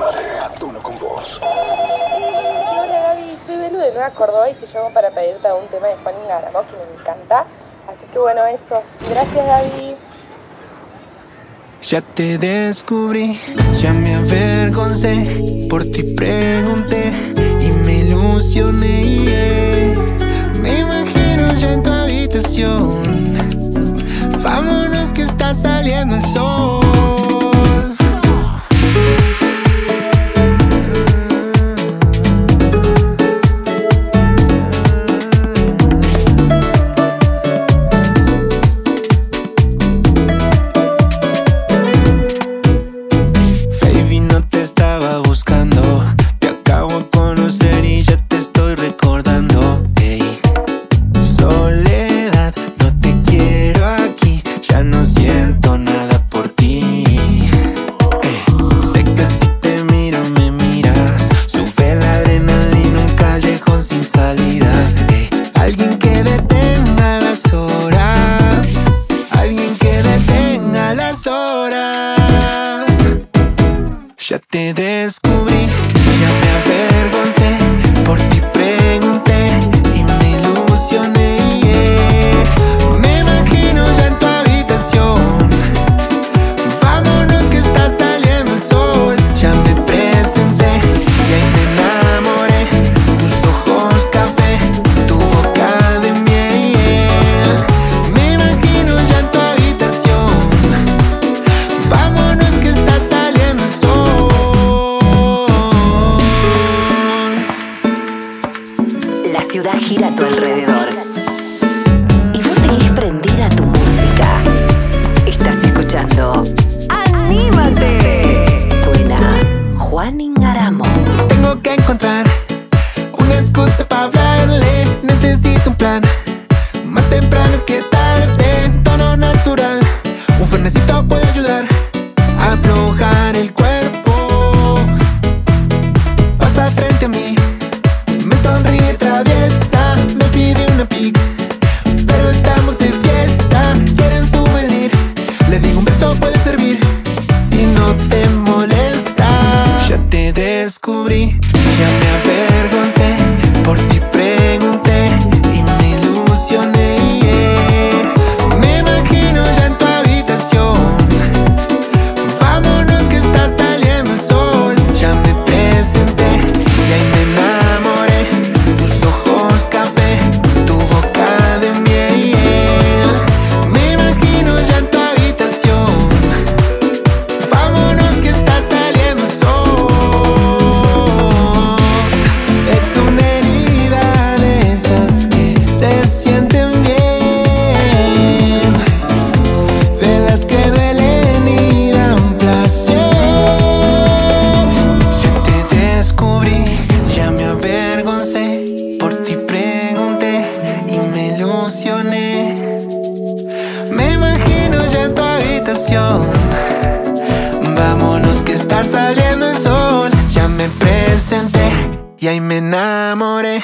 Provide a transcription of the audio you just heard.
A tono con vos. Hola Gaby, estoy Belu de Nueva Córdoba y te llamo para pedirte un tema de Juan Ingaramo que me encanta. Así que bueno, eso. Gracias Gaby. Ya te descubrí, ya me avergoncé, por ti pregunté y me ilusioné. Me imagino ya en tu habitación, vámonos que está saliendo Ya te descubrí. ciudad gira a tu alrededor. Y vos seguís prendida tu música. Estás escuchando. ¡Anímate! Suena Juan Ingaramo. Tengo que encontrar una excusa para hablarle. Necesito un plan. Más temprano que tarde, en tono natural. Un fernecito puede ayudar. está saliendo el sol. Ya me presenté y ahí me enamoré.